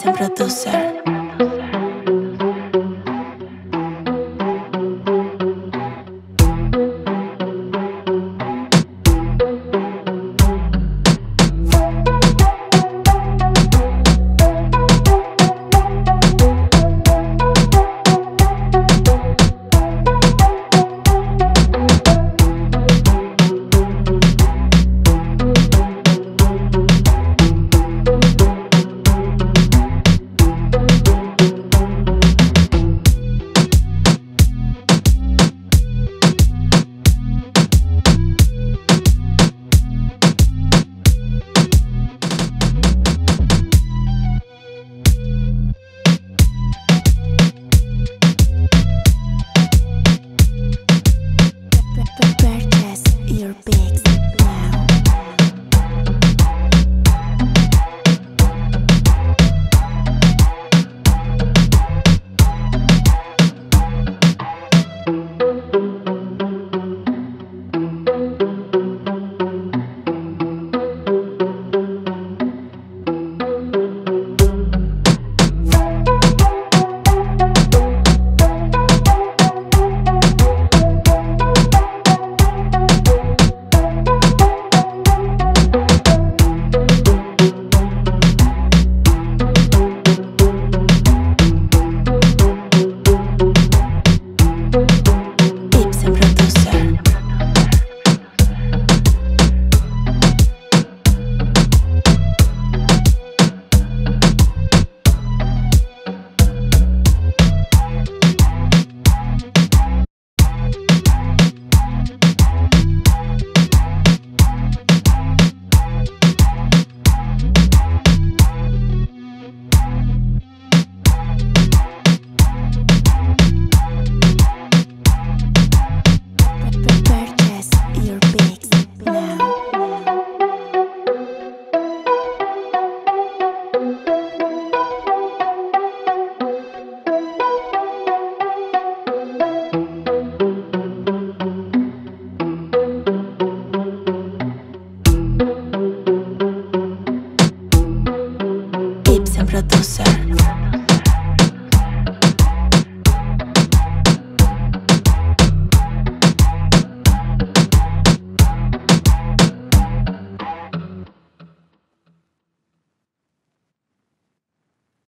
siempre tu ser. sempre a ser.